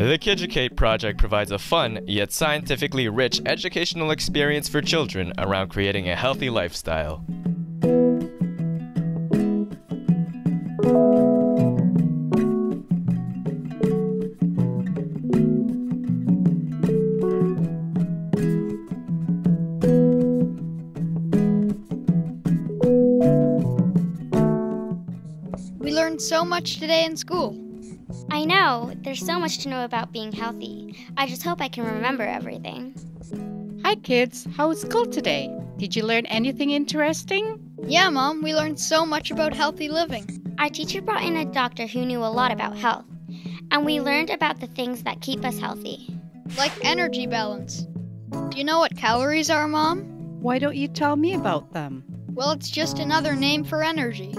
The Kiducate project provides a fun, yet scientifically rich educational experience for children around creating a healthy lifestyle. Learned so much today in school. I know, there's so much to know about being healthy. I just hope I can remember everything. Hi, kids. How was school today? Did you learn anything interesting? Yeah, Mom, we learned so much about healthy living. Our teacher brought in a doctor who knew a lot about health, and we learned about the things that keep us healthy. Like energy balance. Do you know what calories are, Mom? Why don't you tell me about them? Well, it's just another name for energy.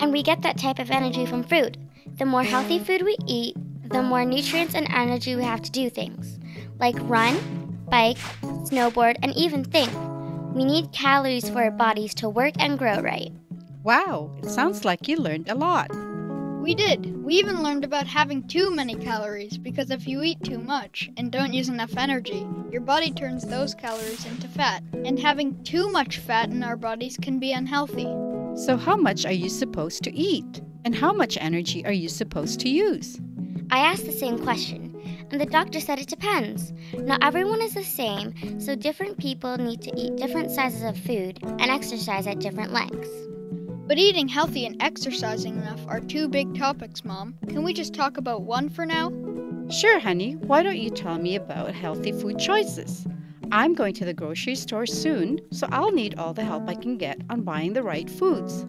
And we get that type of energy from food. The more healthy food we eat, the more nutrients and energy we have to do things, like run, bike, snowboard, and even think. We need calories for our bodies to work and grow right. Wow, it sounds like you learned a lot. We did. We even learned about having too many calories because if you eat too much and don't use enough energy, your body turns those calories into fat. And having too much fat in our bodies can be unhealthy. So, how much are you supposed to eat? And how much energy are you supposed to use? I asked the same question, and the doctor said it depends. Not everyone is the same, so different people need to eat different sizes of food and exercise at different lengths. But eating healthy and exercising enough are two big topics, Mom. Can we just talk about one for now? Sure, honey. Why don't you tell me about healthy food choices? I'm going to the grocery store soon, so I'll need all the help I can get on buying the right foods.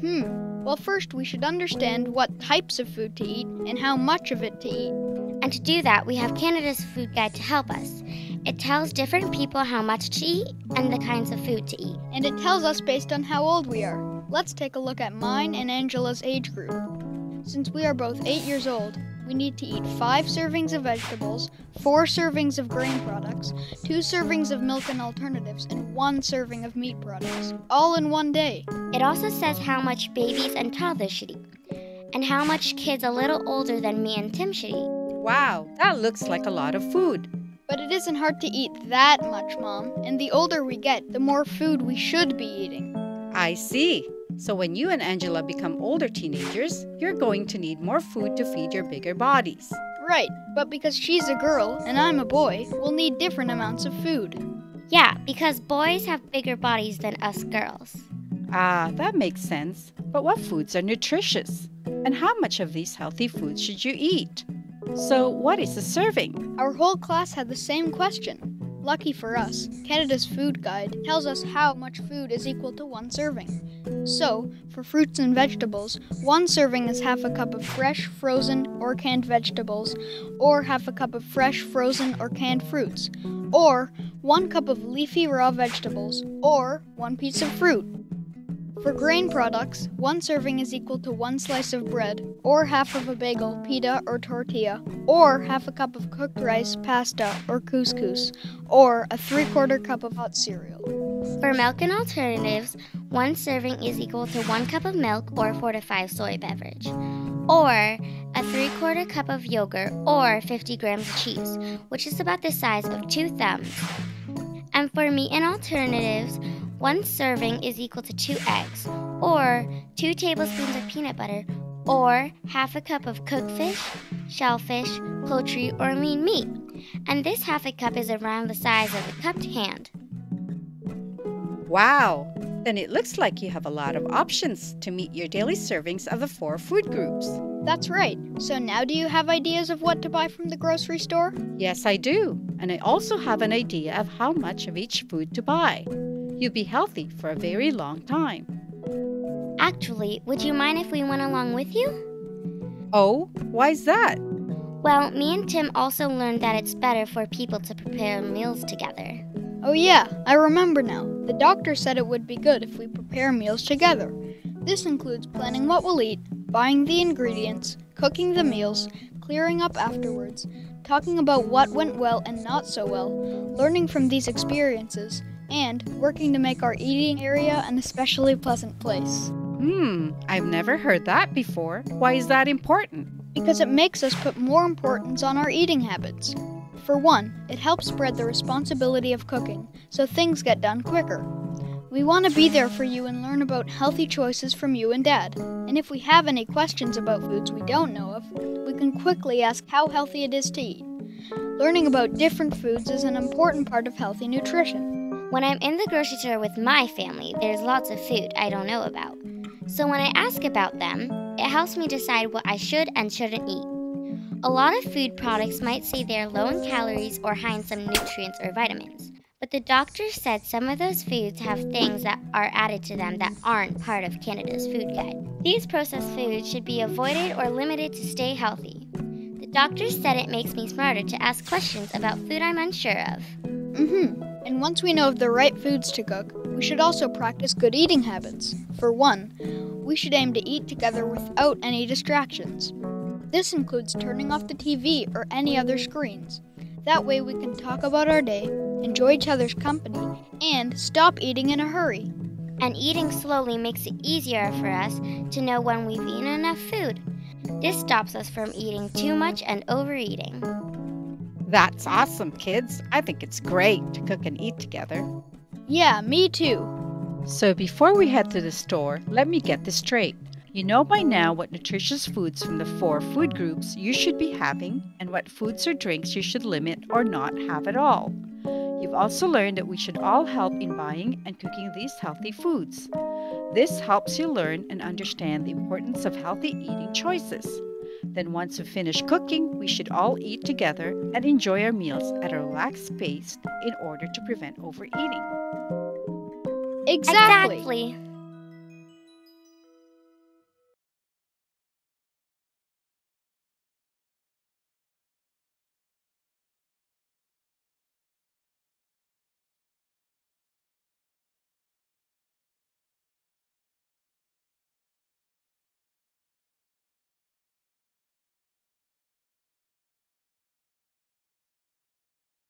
Hmm. Well, first we should understand what types of food to eat and how much of it to eat. And to do that, we have Canada's Food Guide to help us. It tells different people how much to eat and the kinds of food to eat. And it tells us based on how old we are. Let's take a look at mine and Angela's age group. Since we are both 8 years old, we need to eat 5 servings of vegetables, 4 servings of grain products, 2 servings of milk and alternatives, and 1 serving of meat products, all in one day. It also says how much babies and toddlers should eat, and how much kids a little older than me and Tim should eat. Wow, that looks like a lot of food. But it isn't hard to eat that much, Mom, and the older we get, the more food we should be eating. I see. So when you and Angela become older teenagers, you're going to need more food to feed your bigger bodies. Right, but because she's a girl and I'm a boy, we'll need different amounts of food. Yeah, because boys have bigger bodies than us girls. Ah, that makes sense. But what foods are nutritious? And how much of these healthy foods should you eat? So, what is a serving? Our whole class had the same question. Lucky for us, Canada's Food Guide tells us how much food is equal to one serving. So, for fruits and vegetables, one serving is half a cup of fresh, frozen, or canned vegetables, or half a cup of fresh, frozen, or canned fruits, or one cup of leafy raw vegetables, or one piece of fruit. For grain products, one serving is equal to one slice of bread, or half of a bagel, pita, or tortilla, or half a cup of cooked rice, pasta, or couscous, or a three quarter cup of hot cereal. For milk and alternatives, one serving is equal to one cup of milk or fortified soy beverage, or a three quarter cup of yogurt or 50 grams of cheese, which is about the size of two thumbs. And for meat and alternatives, one serving is equal to two eggs, or two tablespoons of peanut butter, or half a cup of cooked fish, shellfish, poultry, or lean meat. And this half a cup is around the size of a cupped hand. Wow! Then it looks like you have a lot of options to meet your daily servings of the four food groups. That's right. So now do you have ideas of what to buy from the grocery store? Yes, I do. And I also have an idea of how much of each food to buy. You'll be healthy for a very long time. Actually, would you mind if we went along with you? Oh, why's that? Well, me and Tim also learned that it's better for people to prepare meals together. Oh, yeah, I remember now. The doctor said it would be good if we prepare meals together. This includes planning what we'll eat, buying the ingredients, cooking the meals, clearing up afterwards, talking about what went well and not so well, learning from these experiences, and working to make our eating area an especially pleasant place. Hmm, I've never heard that before. Why is that important? because it makes us put more importance on our eating habits. For one, it helps spread the responsibility of cooking so things get done quicker. We want to be there for you and learn about healthy choices from you and Dad. And if we have any questions about foods we don't know of, we can quickly ask how healthy it is to eat. Learning about different foods is an important part of healthy nutrition. When I'm in the grocery store with my family, there's lots of food I don't know about. So when I ask about them, it helps me decide what I should and shouldn't eat. A lot of food products might say they are low in calories or high in some nutrients or vitamins. But the doctor said some of those foods have things that are added to them that aren't part of Canada's food guide. These processed foods should be avoided or limited to stay healthy. The doctor said it makes me smarter to ask questions about food I'm unsure of. Mm-hmm. And once we know of the right foods to cook, we should also practice good eating habits. For one, we should aim to eat together without any distractions. This includes turning off the TV or any other screens. That way, we can talk about our day, enjoy each other's company, and stop eating in a hurry. And eating slowly makes it easier for us to know when we've eaten enough food. This stops us from eating too much and overeating. That's awesome, kids. I think it's great to cook and eat together. Yeah, me too. So before we head to the store, let me get this straight. You know by now what nutritious foods from the four food groups you should be having and what foods or drinks you should limit or not have at all. You've also learned that we should all help in buying and cooking these healthy foods. This helps you learn and understand the importance of healthy eating choices. Then, once we've finished cooking, we should all eat together and enjoy our meals at a relaxed pace in order to prevent overeating. Exactly. Exactly.